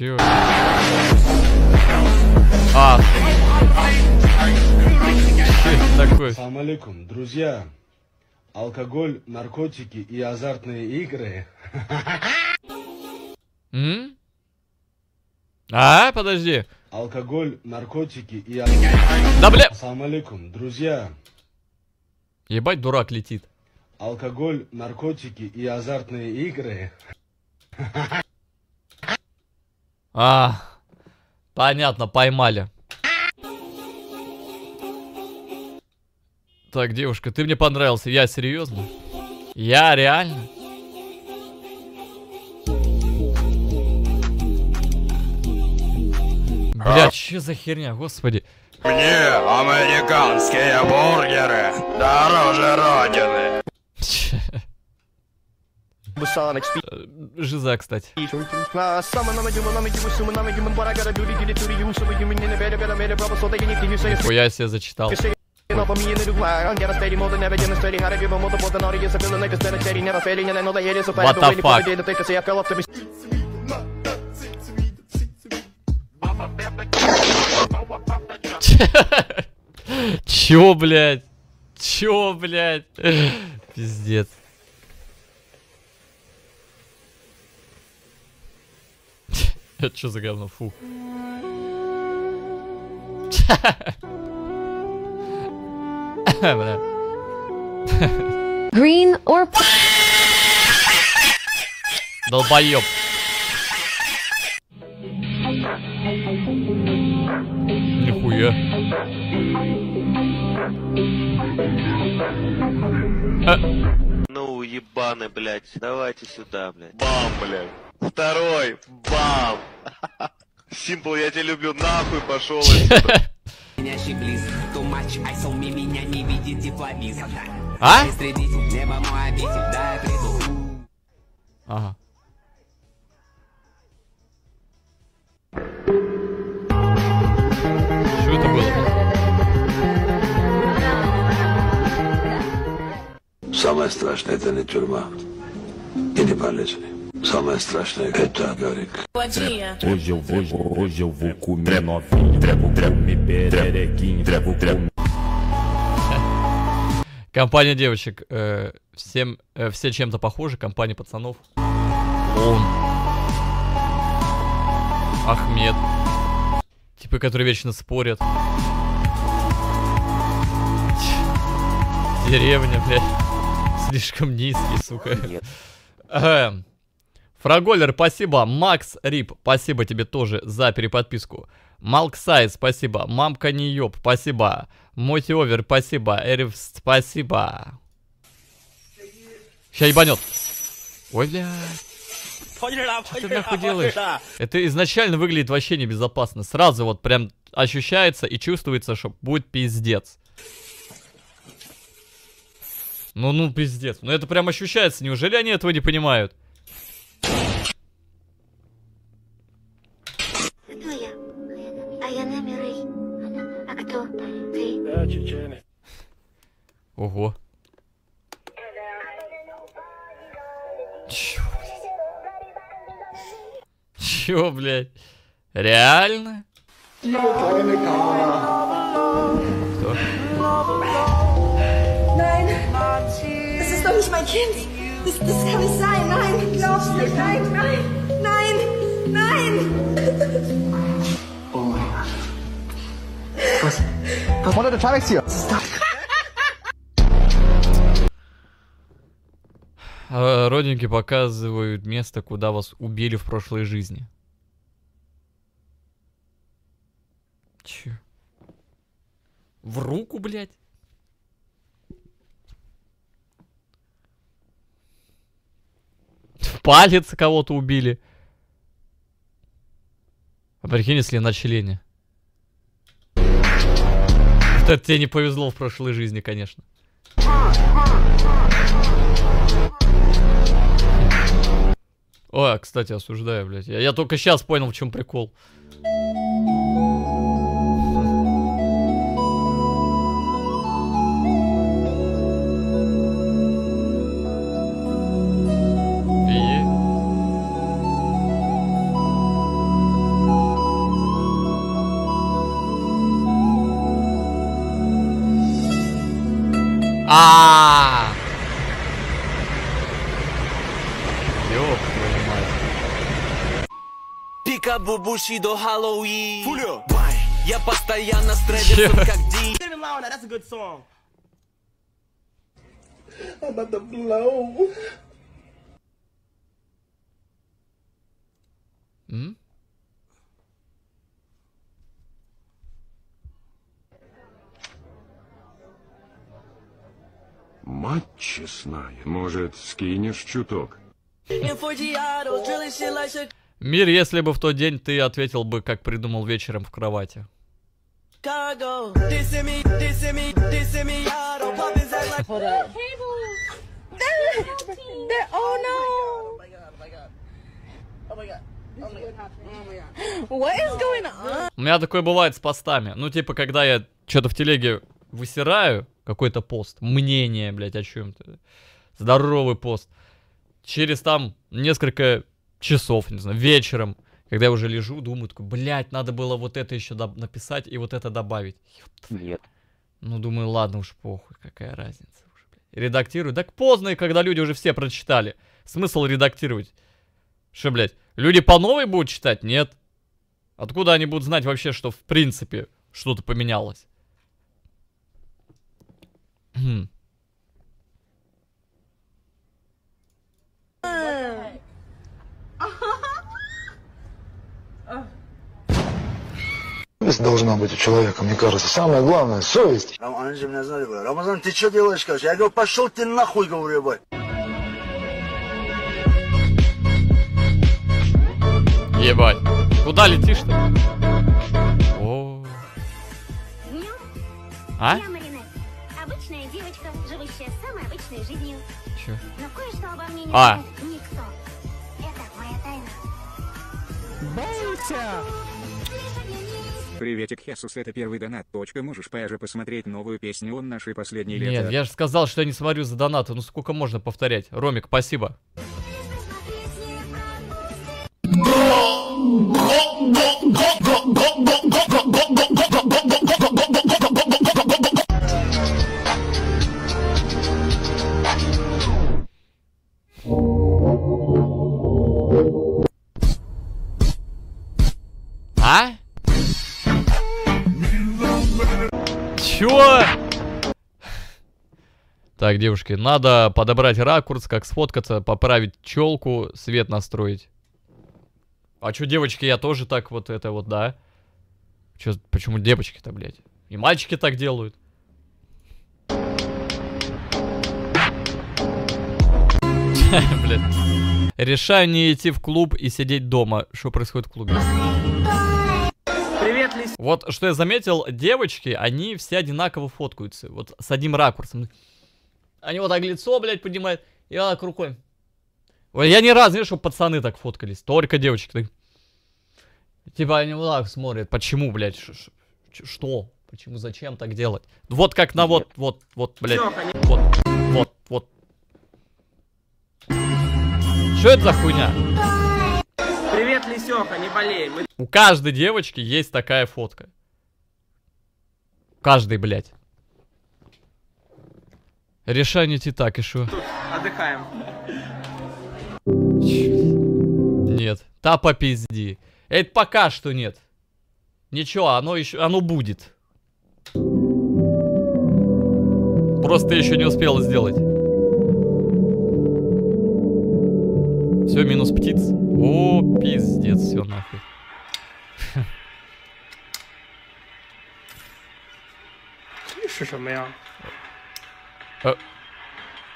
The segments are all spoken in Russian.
Чё? А. Что это такое? Ассаламу алейкум, друзья. Алкоголь, наркотики и азартные игры. М? А, подожди. Алкоголь, наркотики и... Да бля! Ассаламу алейкум, друзья. Ебать, дурак летит. Алкоголь, наркотики и азартные игры. А, понятно, поймали. Так, девушка, ты мне понравился. Я серьезно? Я реально? Блядь, что за херня, господи. Мне американские бургеры дороже родины. Э, Жиза, кстати. Хуя себе зачитал. What the fuck? Чё, блядь? Чё, блядь? Пиздец. Это что за говно? Фу. Бля. Green or Долбоёб. Нихуя. Э, Ну, ебаны, блядь, давайте сюда, блядь. Бам, блядь. Второй, бам. Симпл, я тебя люблю, нахуй пошел отсюда. Манящий близ, ice on me, меня не видит тепловиз. А? Истребитель, небо мой обитель, да, я приду. Ага. Самое страшное это не тюрьма и не болезни. Самое страшное это говорит. Hoje eu vou, hoje eu vou comer novinho, me pererequinho. Компания девочек. э, всем, э, все чем-то похожи. Компания пацанов. Он. Ахмед. Типы, которые вечно спорят. Деревня, блядь. Слишком низкий, сука. Эм. Фраголер, спасибо. Макс Рип, спасибо тебе тоже за переподписку. Малксайд, спасибо. Мамка не ёб, спасибо. Мотиовер, спасибо. Эриф, спасибо. Ща ебанет. Ой, бля. Что ты нахуй делаешь? Это изначально выглядит вообще небезопасно. Сразу вот прям ощущается и чувствуется, что будет пиздец. Ну, ну, пиздец. Ну, это прям ощущается. Неужели они этого не понимают? Кто я? Аяна Мирей. А кто ты? Ого. Чё, блядь? Чё, блядь? Реально? Кто? Mein Kind. Das, das kann nicht sein. Nein, glaub's nicht. Nein, nein, nein, nein. А, Родинки показывают место, куда вас убили в прошлой жизни. Чё? В руку, блядь? Палец кого-то убили. А прикинь, если началение. Вот это тебе не повезло в прошлой жизни, конечно. Ой, а, кстати, осуждаю, блядь. Я, я только сейчас понял, в чем прикол. Пикабу Бушидо Хэллоуин Бай. Я постоянно с Трэвисом как Ди That's a good song. I'm about to blow. М? Мать честная, может, скинешь чуток? Мир, если бы в тот день ты ответил бы, как придумал вечером в кровати. У меня такое бывает с постами. Ну, типа, когда я что-то в телеге высираю, какой-то пост, мнение, блядь, о чем-то. Здоровый пост. Через там несколько часов, не знаю, вечером, когда я уже лежу, думаю, такой, блядь, надо было вот это еще доб- написать и вот это добавить. Нет. Ну, думаю, ладно уж, похуй, какая разница уже, блядь. Редактирую. Так поздно, и когда люди уже все прочитали. Смысл редактировать? Что, блядь, люди по новой будут читать? Нет. Откуда они будут знать вообще, что в принципе что-то поменялось? Хм. Совесть должна быть у человека, мне кажется. Самое главное — совесть. Они же меня знали, говорят, Рамазан, ты что делаешь, скажешь? Я говорю, пошел ты нахуй, говорю, ебать. Ебать. Куда летишь-то? О. А? Я Маринет. Обычная девочка, живущая самой обычной жизнью. Чё? Но кое-что обо мне не А. знает никто. Это моя тайна. Приветик, Хесус, это первый донат. Точка, можешь позже посмотреть новую песню он нашей последней Нет, лето. я же сказал, что я не смотрю за донаты. Ну сколько можно повторять? Ромик, спасибо. А? Чё? Так, девушки, надо подобрать ракурс, как сфоткаться, поправить челку, свет настроить. А чё, девочки, я тоже так вот это вот, да? Чё, почему девочки-то, блядь? И мальчики так делают. Блядь. Решаю не идти в клуб и сидеть дома. Что происходит в клубе? Вот что я заметил, девочки, они все одинаково фоткаются. Вот с одним ракурсом. Они вот так лицо, блядь, поднимают. И вот так рукой. Вот я ни разу не видел, пацаны так фоткались. Только девочки. так. Типа они вот так смотрят. Почему, блядь? ш- ш- ч- Что? Почему? Зачем так делать? Вот как на вот, вот, вот, блядь. Вот, вот, вот. Что это за хуйня? Привет, Лисёха, не болей. Мы У каждой девочки есть такая фотка. У каждой, блядь. Идти так, и шо? тут отдыхаем. Нет. Та попизди. Это пока что нет. Ничего, оно еще, оно будет. Просто еще не успела сделать. Все, минус птиц. О, пиздец, все нахуй. Э. 这是什么呀？呃，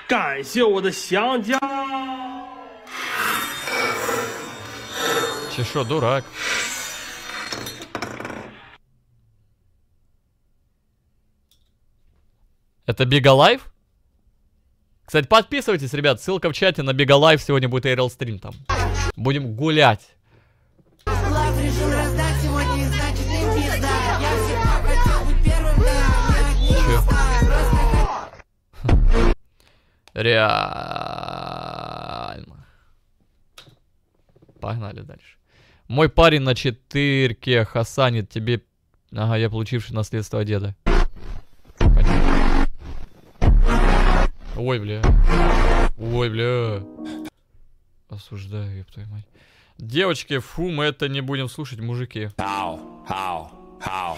感谢我的香蕉。 Че шо, дурак? Это Бигалайф? Кстати, подписывайтесь, ребят, ссылка в чате на Бигалайф, сегодня будет Эйрел стрим там. Будем гулять. Лайв Реально. Погнали дальше. Мой парень на четырке хасанит тебе... Ага, я получивший наследство деда. Ой, бля. Ой, бля. Осуждаю, ёб твою мать. Девочки, фу, мы это не будем слушать, мужики. Хау, хау, хау.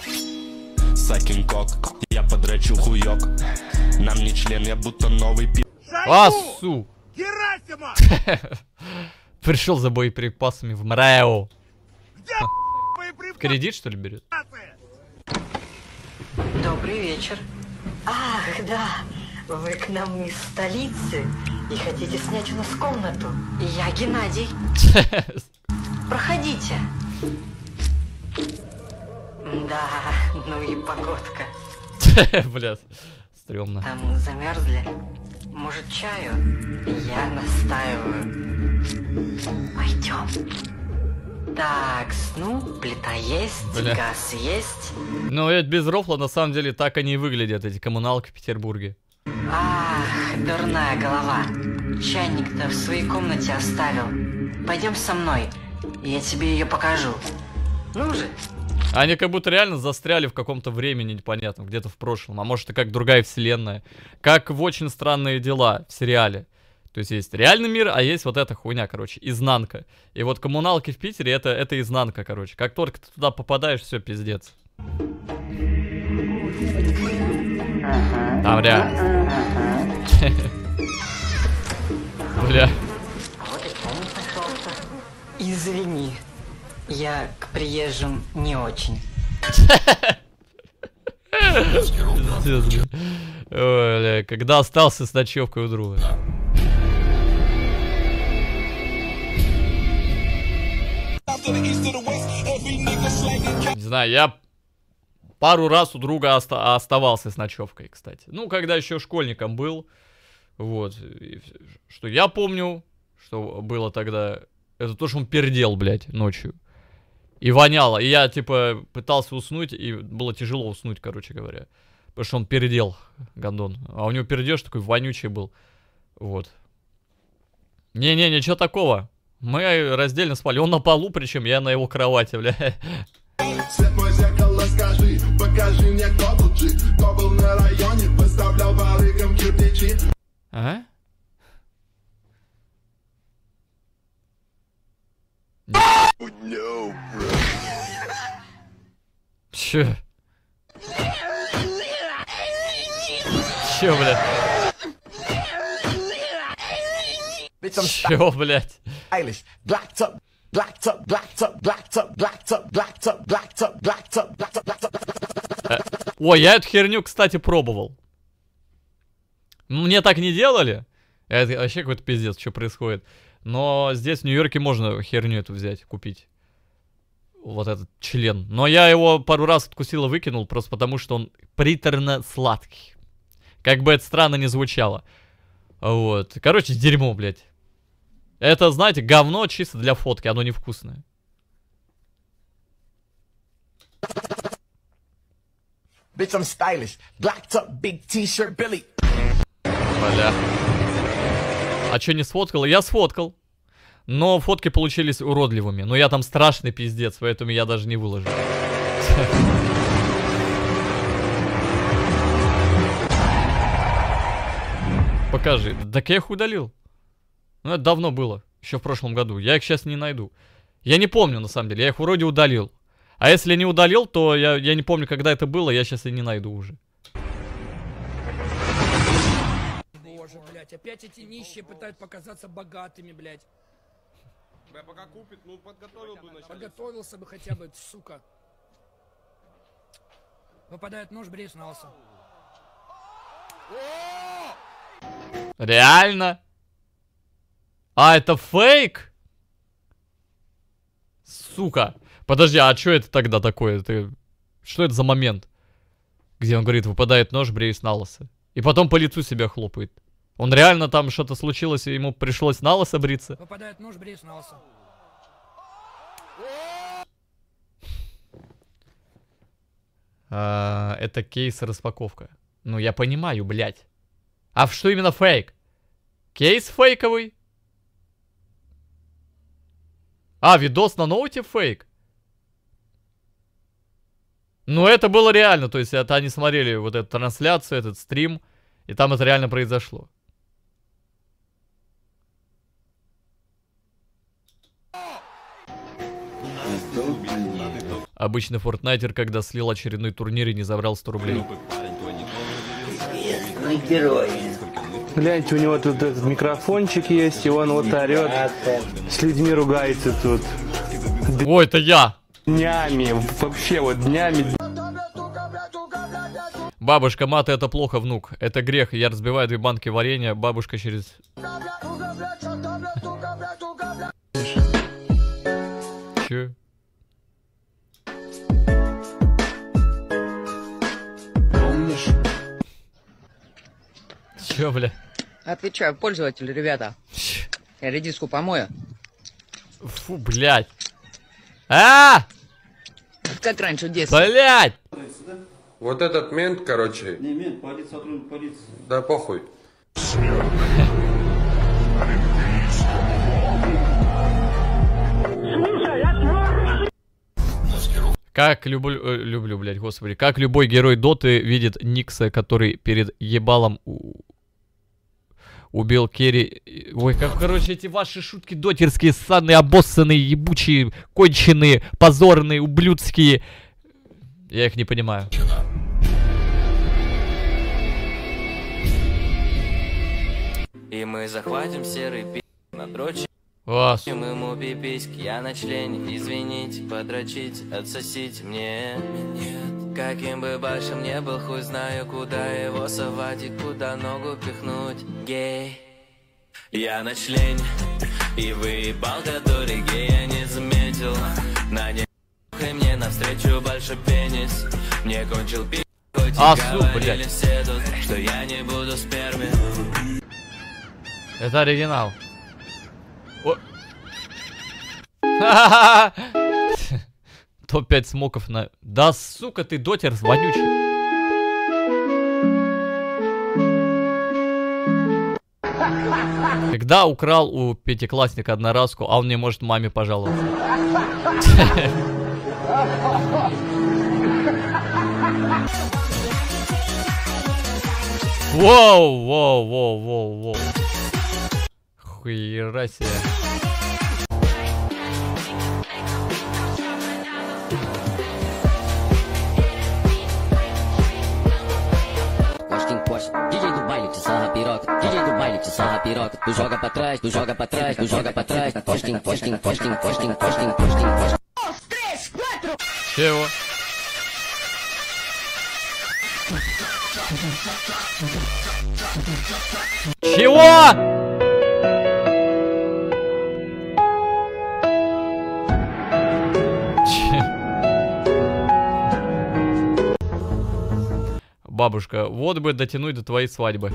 Сакин кок, я подрачу хуёк. Нам не член, я будто новый пи... Асу! Пришел за боеприпасами в МРЭО. В кредит, что ли, берет? Добрый вечер. Ах, да, вы к нам из столицы и хотите снять у нас комнату. Я Геннадий. Проходите. Да, ну и погодка. Блядь, стрёмно. Там замерзли. Может, чаю? Я настаиваю. Пойдем. Так, ну, плита есть, Бля. газ есть. Ну, ведь без рофла, на самом деле, так они и выглядят, эти коммуналки в Петербурге. Дурная голова. Чайник-то в своей комнате оставил. Пойдем со мной, я тебе ее покажу. Ну же. Они как будто реально застряли в каком-то времени непонятном, где-то в прошлом. А может, это как другая вселенная. Как в «Очень странные дела» в сериале. То есть есть реальный мир, а есть вот эта хуйня, короче, изнанка. И вот коммуналки в Питере это, это изнанка, короче. Как только ты туда попадаешь, все, пиздец. Там реально. Бля. Вот и пожалуйста. Извини, я к приезжим не очень. Ой, бля, когда остался с ночевкой у друга. Не знаю, я пару раз у друга оста- оставался с ночевкой, кстати. Ну, когда еще школьником был. Вот. И что я помню, что было тогда, это то, что он пердел, блядь, ночью. И воняло. И я, типа, пытался уснуть, и было тяжело уснуть, короче говоря. Потому что он пердел, гондон. А у него пердеж такой вонючий был. Вот. Не-не, ничего такого. Мы раздельно спали. Он на полу, причем я на его кровати, бля. Покажи мне, кто тут жив Кто был на районе, выставлял барыгам кирпичи А? No, Че? Че, блядь? Чё, блядь? Ой, я эту херню, кстати, пробовал. Мне так не делали. Это вообще какой-то пиздец, что происходит. Но здесь в Нью-Йорке можно херню эту взять, купить. Вот этот член. Но я его пару раз откусил и выкинул, просто потому что он приторно сладкий. Как бы это странно не звучало. Вот. Короче, дерьмо, блядь. Это, знаете, говно чисто для фотки, оно невкусное. Bitch, I'm stylish, blacked up, big t-shirt, Billy. Бля. А чё не сфоткал? Я сфоткал. Но фотки получились уродливыми. Но я там страшный пиздец, поэтому я даже не выложил. Покажи. Так я их удалил. Ну, это давно было. Еще в прошлом году. Я их сейчас не найду. Я не помню, на самом деле. Я их вроде удалил. А если не удалил, то я, я не помню, когда это было. Я сейчас и не найду уже. Боже, блядь, опять эти нищие пытают показаться богатыми, блядь. Бля, пока купит, ну подготовил бы начальник. Подготовился бы хотя бы, сука. Выпадает нож, бреешь на. Реально? А, это фейк? Сука. Подожди, а что это тогда такое? Ты... Что это за момент? Где он говорит, выпадает нож, бреюсь на лысо. И потом по лицу себя хлопает. Он реально там что-то случилось, и ему пришлось на лысо бриться. Выпадает нож, бреешь на лосо. А, это кейс распаковка. Ну, я понимаю, блядь. А в что именно фейк? Кейс фейковый? А, видос на ноуте фейк? Ну, это было реально, то есть это они смотрели вот эту трансляцию, этот стрим, и там это реально произошло. Обычно фортнайтер, когда слил очередной турнир и не забрал 100 рублей. Известный герой. Гляньте, у него тут этот микрофончик есть, и он вот орет, с людьми ругается тут. Ой, это я! Днями, вообще вот днями. Бабушка, маты это плохо, внук. Это грех. Я разбиваю две банки варенья, бабушка через... Че? Помнишь? Че, бля? Отвечаю пользователю, ребята. Я редиску помою. Фу, блядь. А! Как раньше в детстве. Блядь! Вот этот мент, короче. Не, мент, полиция, сотрудник полиции. Да похуй. Как люблю, э, люблю, блядь, господи, как любой герой Доты видит Никса, который перед ебалом у- убил Керри. Ой, как, короче, эти ваши шутки дотерские, ссаные, обоссанные, ебучие, конченые, позорные, ублюдские. Я их не понимаю. И мы захватим серый пи надрочим Вас. ему пиписьки Я на члене, извините, подрочить, отсосить мне Нет, каким бы большим не был хуй Знаю, куда его совать и куда ногу пихнуть Гей Я на члене и выебал, который гей я не заметил На не и мне навстречу большой пенис Мне кончил пи Хоть и А, су, говорили блядь. все тут, что я не буду сперме Это оригинал. О. Топ-5 смоков на... Да, сука, ты дотер вонючий. Когда украл у пятиклассника одноразку, а он не может маме пожаловаться. Воу, воу, воу, воу, воу. Хуера себе. Baile te sarra piroca. Tu joga pra trás, tu joga pra trás, tu joga pra trás. Posting, posting, posting, posting, posting, posting, posting. Чего? Чего? Че? Бабушка, вот бы дотянуть до твоей свадьбы.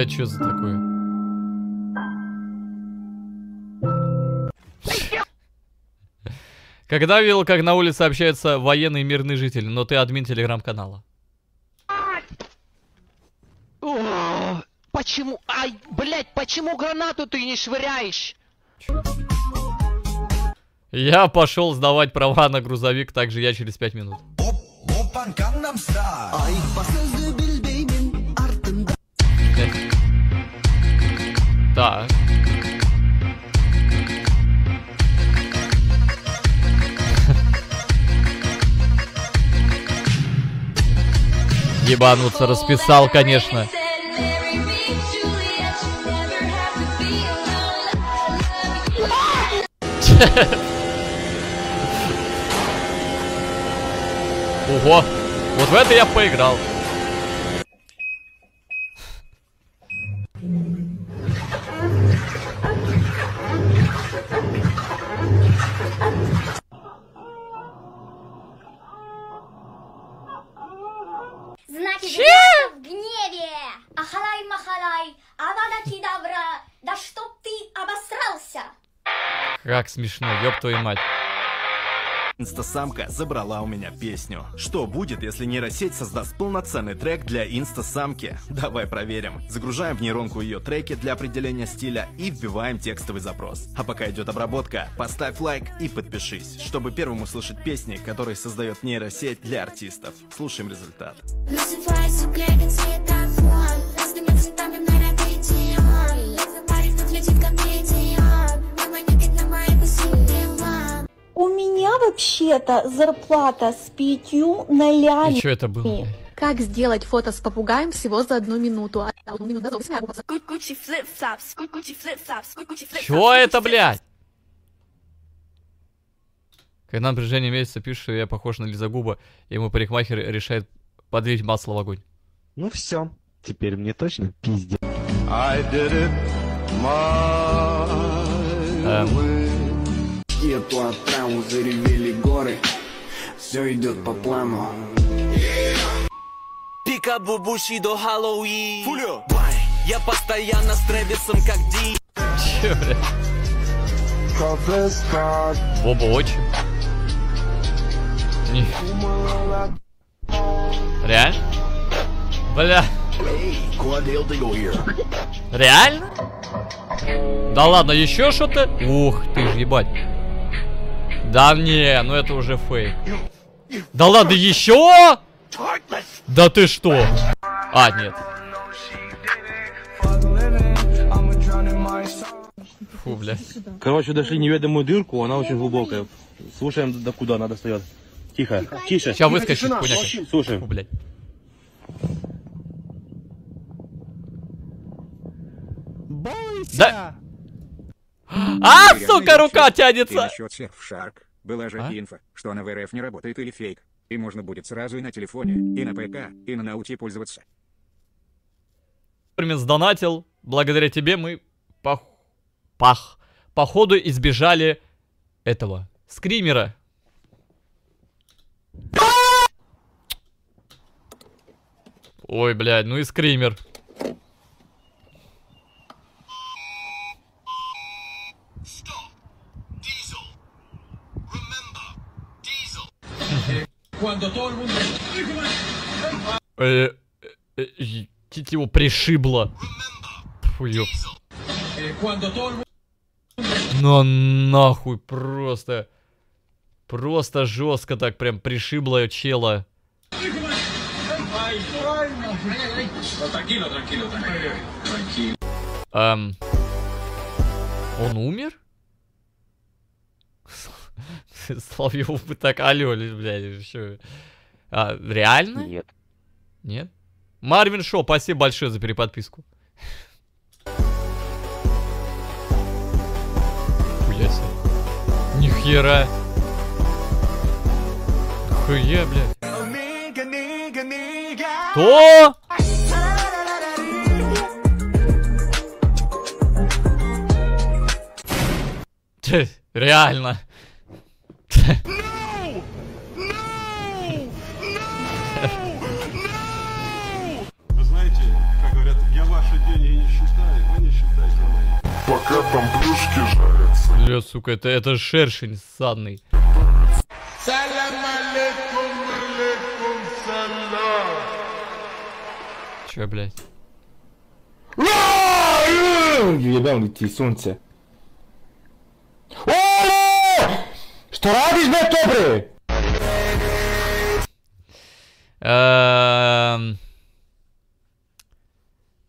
Это что за такое? Когда видел, как на улице общаются военные и мирные жители, но ты админ телеграм-канала. Почему? Ай, блядь, почему гранату ты не швыряешь? Я пошел сдавать права на грузовик, также я через 5 минут. Так. Ебануться расписал, конечно. Ого, вот в это я поиграл. Значит, ребята в гневе! Ахалай-махалай, авада добра, да чтоб ты обосрался! Как смешно, ёб твою мать. Инстасамка забрала у меня песню. Что будет, если нейросеть создаст полноценный трек для инстасамки? Давай проверим. Загружаем в нейронку ее треки для определения стиля и вбиваем текстовый запрос. А пока идет обработка, поставь лайк и подпишись, чтобы первым услышать песни, которые создает нейросеть для артистов. Слушаем результат. Насыпайся вообще-то зарплата с пятью нолями. И что это было? Как сделать фото с попугаем всего за одну минуту? Чё это, блядь? Когда напряжение месяца пишет, что я похож на Лизагуба, и ему парикмахер решает подлить масло в огонь. Ну все, теперь мне точно пиздец. I did it my Эм. Way. Эту отраву заревели горы Все идет по плану Пика бубуши до Хэллоуин Фулю Я постоянно с Трэвисом как Ди Чё, блядь? Боба очень. Не- Реально? Бля. Реально? Да ладно, еще что-то? Ух ты ж, ебать. Да не, ну это уже фейк. Да ладно, еще? Да ты что? А, нет. Фу, блядь. Короче, дошли неведомую дырку, она очень глубокая. Слушаем, до куда она достает. Тихо, тише. Сейчас выскочит хуйня. Слушаем. Фу, блядь. Да. А, сука, рука тянется! Насчет Surfshark. Была же А? инфа, что она в РФ не работает или фейк. И можно будет сразу и на телефоне, и на ПК, и на науте пользоваться. Пример сдонатил. Благодаря тебе мы пох... пах... походу избежали этого. Скримера. Ой, блядь, ну и скример. Э, э, э, Тить его пришибло. Фу, ёп. Ну нахуй, просто. Просто жестко так прям пришибло чела. Эм, он умер? Соловьев бы так, алё, блядь, что? А, реально? Нет. Нет? Марвин Шоу, спасибо большое за переподписку. Себе. Нихера. Хуя, блядь. Вы знаете, как говорят, я ваши деньги не считаю, вы не считайте мои. Пока там плюшки жарятся. Бля, сука, это, это шершень ссадный. Салам алейкум, алейкум салам. Че, блядь? Ебем ти sunce. Be to bre? Эм,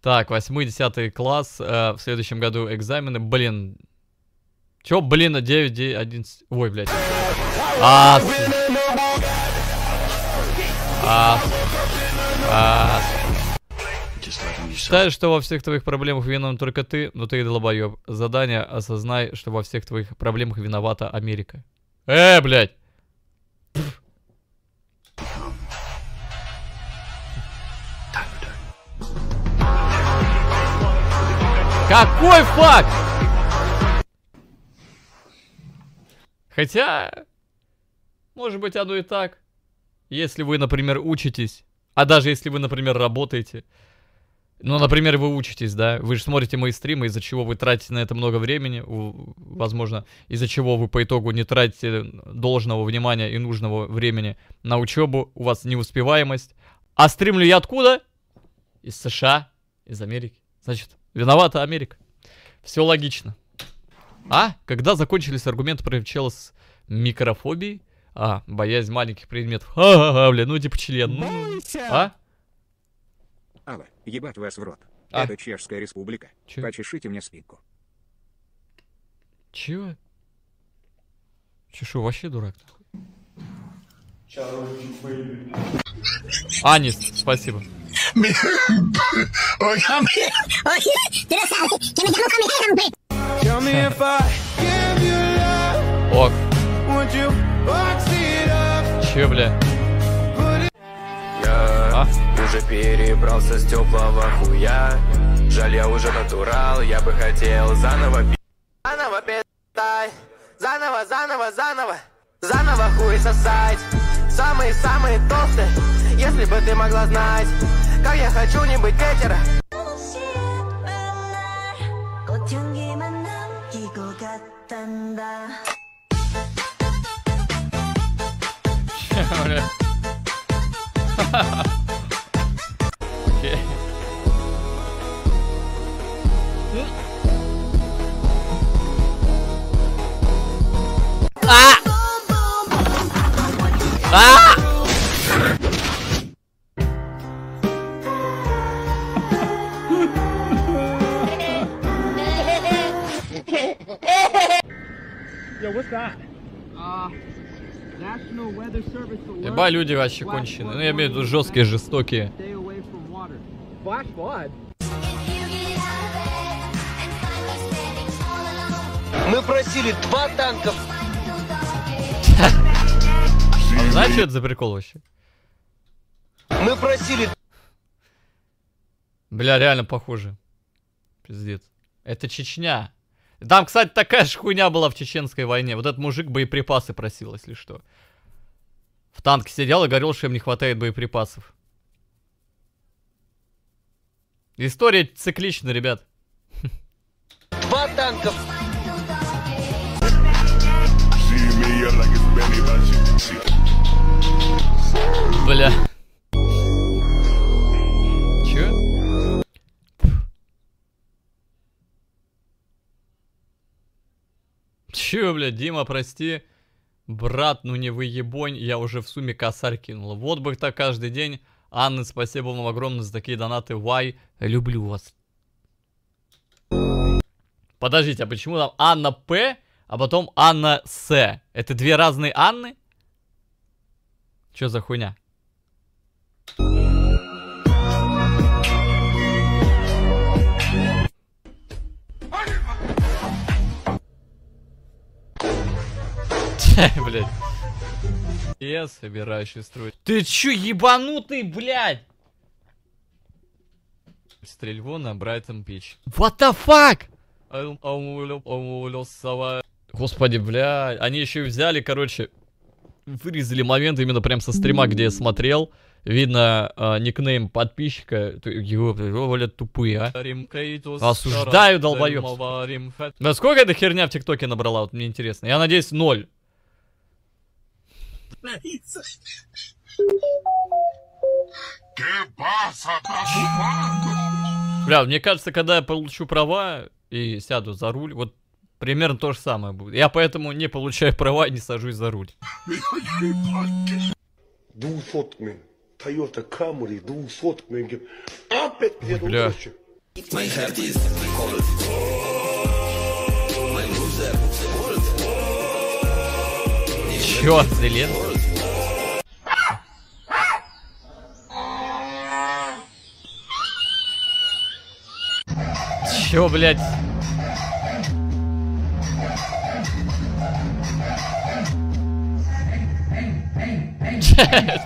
Так, 8-10 класс. э, В следующем году экзамены. Блин. Чё, блин, на 9, 9, 11... Ой, блядь. А, су- а, а. Считаешь, что во всех твоих проблемах виноват только ты, но ты долбоеб. Задание осознай, что во всех твоих проблемах виновата Америка. Э, блядь. Какой факт? Хотя, может быть, оно и так. Если вы, например, учитесь, а даже если вы, например, работаете, Ну, например, вы учитесь, да, вы же смотрите мои стримы, из-за чего вы тратите на это много времени, возможно, из-за чего вы по итогу не тратите должного внимания и нужного времени на учебу, у вас неуспеваемость. А стримлю я откуда? Из США, из Америки. Значит, виновата Америка. Все логично. А, когда закончились аргументы против чела с микрофобией? А, боязнь маленьких предметов. Ха-ха-ха, бля, ну типа член. Ну, а? Алла, ебать вас в рот. А. Это Чешская республика. Чё? Почешите мне спинку. Чего? Че, шо, вообще дурак? Анис, спасибо. Ок, че, бля? Я уже перебрался с теплого хуя Жаль, я уже натурал, я бы хотел заново пи- Заново пи***тай Заново, заново, заново Заново хуй сосать Самые-самые толстые Если бы ты могла знать Как я хочу не быть ветера 꽃향기만 남기고 갔단다 А! А! Yo, what's that? Uh, National Weather Service alert. Еба, люди вообще конченые. Ну, я имею в виду жесткие, жестокие. Stay away from water. Flash flood? Мы просили два танка. А знаешь, что это за прикол вообще? Мы просили Бля, реально похоже. Пиздец. Это Чечня. Там, кстати, такая же хуйня была в чеченской войне. Вот этот мужик боеприпасы просил, если что. В танке сидел и говорил, что им не хватает боеприпасов. История циклична, ребят. два танка. Бля. Чё? Чё, бля, Дима, прости. Брат, ну не выебонь, я уже в сумме косарь кинул. Вот бы так каждый день. Анна, спасибо вам огромное за такие донаты. Вай, люблю вас. Подождите, а почему там Анна П, а потом Анна С? Это две разные Анны? Чё за хуйня? Блять. Я собираюсь строить. Ты чё, ебанутый, блядь? Стрельбу на Брайтон Пич. What the fuck? Господи, бля, они еще и взяли, короче, вырезали момент именно прям со стрима, где я смотрел. Видно э, никнейм подписчика. Ты- Ёпта, о, блядь, тупые, а. Осуждаю, долбоёб. Да сколько эта херня в ТикТоке набрала, вот мне интересно. Я надеюсь, ноль. Бля, мне кажется, когда я получу права и сяду за руль, вот примерно то же самое будет. Я поэтому не получаю права и не сажусь за руль. 200 мен. Toyota Camry 200 менге. Опять еду Бля. Чё, Зелен? Чё, блядь? Джесс!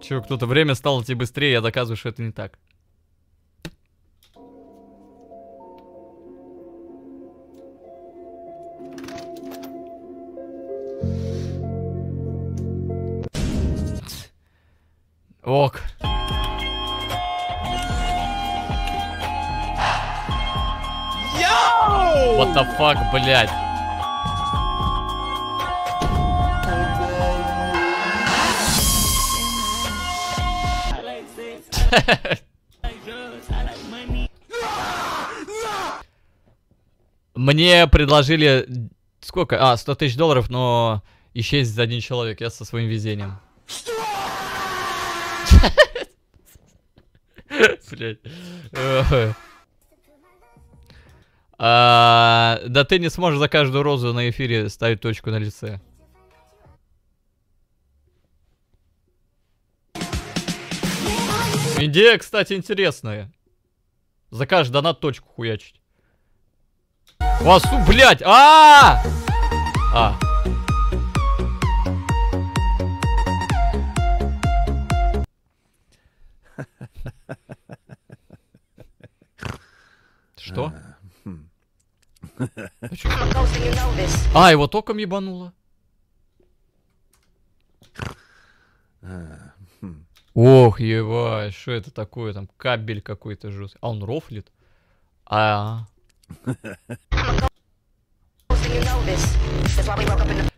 Че, кто-то время стало тебе быстрее, я доказываю, что это не так. Ок. What the fuck, блядь? Мне предложили... Сколько? А, 100 тысяч долларов, но исчезнет за один человек. Я со своим везением. Блять. А, да ты не сможешь за каждую розу на эфире ставить точку на лице. Идея, кстати, интересная. За каждый донат точку хуячить. Васу, блядь! А! А. А чё? А, его током ебануло. Ох, ебать, что это такое? Там кабель какой-то жесткий. А он рофлит? А.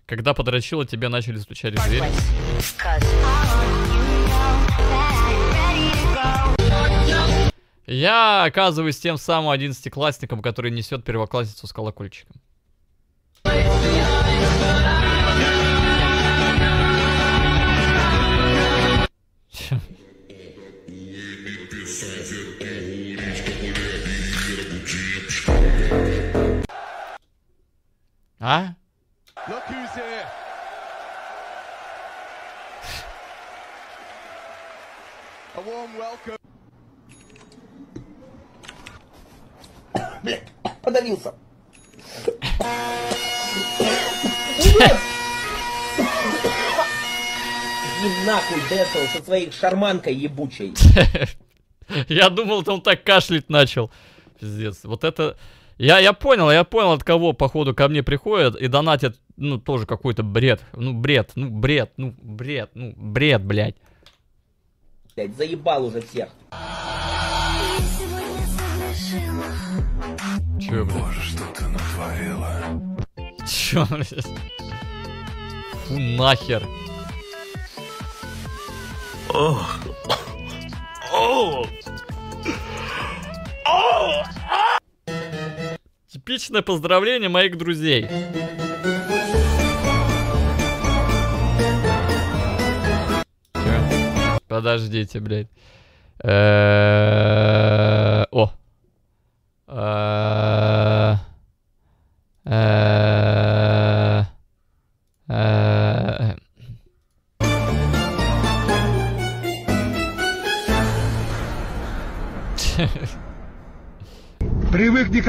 Когда подрочило, тебя начали стучать в дверь. Я оказываюсь тем самым одиннадцатиклассником, который несет первоклассницу с колокольчиком. А? Децл, со своей шарманкой ебучей. Я думал, он так кашлять начал. Пиздец. Вот это... Я, я понял, я понял, от кого, походу, ко мне приходят и донатят, ну, тоже какой-то бред. Ну, бред, ну, бред, ну, бред, ну, бред, блядь. Блядь, заебал уже всех. Чё, блядь? Боже, что ты натворила? Чё, блядь? Фу, нахер. Типичное поздравление моих друзей. Подождите, блядь.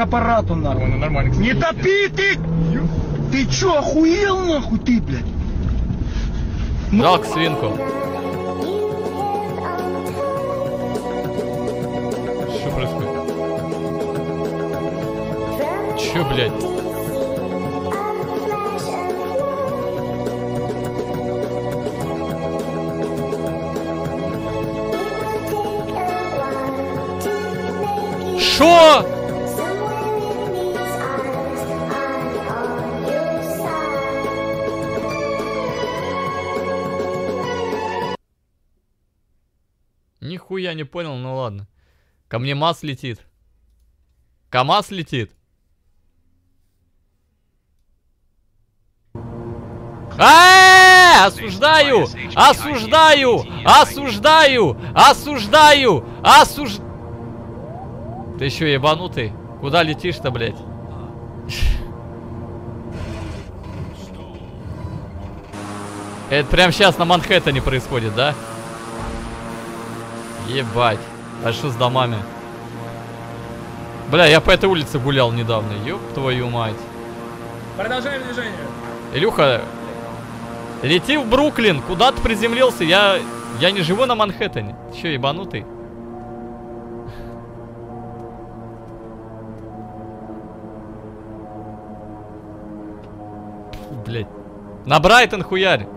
Аппарату, нахуй. Нормально, нормально. Не топи ты! Ты чё, охуел, нахуй, ты, блядь? Жалко свинку. Что происходит? Чё, блядь? Шо? Нихуя не понял, ну ладно. Ко мне МАЗ летит. КамАЗ летит. А, осуждаю, осуждаю, осуждаю, осуждаю, осуж... Ты еще ебанутый? Куда летишь-то, блядь? Это прямо сейчас на Манхэттене происходит, да? Ебать. А что с домами? Бля, я по этой улице гулял недавно. Ёб твою мать. Продолжаем движение. Илюха, лети в Бруклин. Куда ты приземлился? Я Я не живу на Манхэттене. Ты чё, ебанутый? Фу, Блядь. На Брайтон хуярь.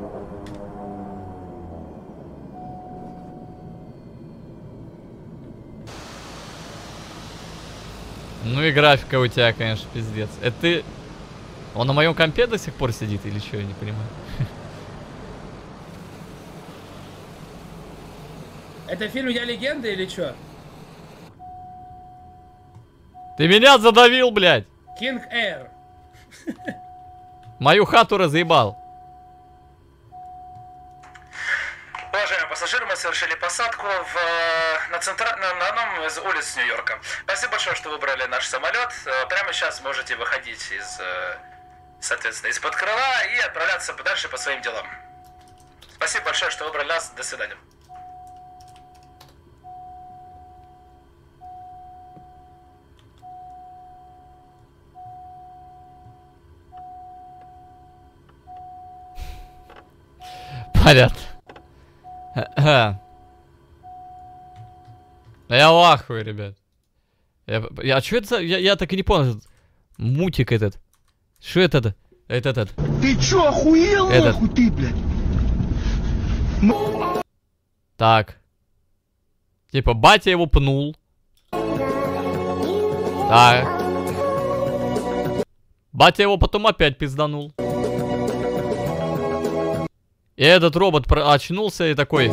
Ну и графика у тебя, конечно, пиздец. Это ты... Он на моем компе до сих пор сидит или что, я не понимаю. Это фильм «Я легенда» или что? Ты меня задавил, блядь! King Air. Мою хату разъебал. Пассажиры, мы совершили посадку в, э, на, центра... на, на одном из улиц Нью-Йорка. Спасибо большое, что выбрали наш самолет. Э, Прямо сейчас можете выходить из, э, соответственно, из-под крыла и отправляться дальше по своим делам. Спасибо большое, что выбрали нас. До свидания. Понятно. Я в ахуе, ребят. Я, я, а что это за... Я, я так и не понял. Мутик этот. Что это? Это этот. Ты чё, охуел Этот. нахуй ты, блядь? Так. Типа, батя его пнул. Так. Батя его потом опять пизданул. И этот робот очнулся и такой...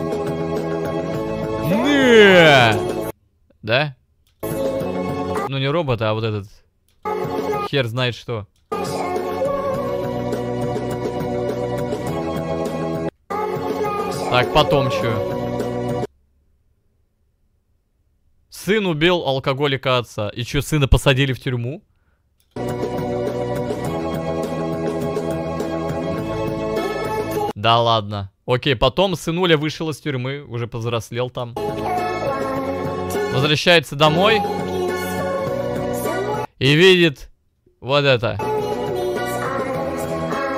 «Не!» Да? Ну не робот, а вот этот... Хер знает что. Так, потом что? Сын убил алкоголика отца. И что, сына посадили в тюрьму? Да ладно. Окей, потом сынуля вышел из тюрьмы, уже повзрослел там. Возвращается домой. И видит вот это.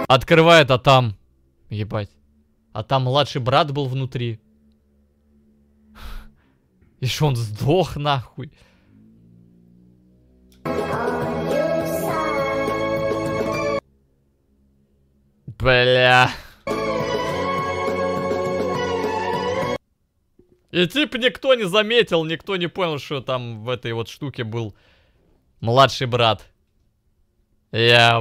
Открывает, а там... Ебать. А там младший брат был внутри. И что он сдох нахуй? Бля. И типа никто не заметил, никто не понял, что там в этой вот штуке был младший брат. Я.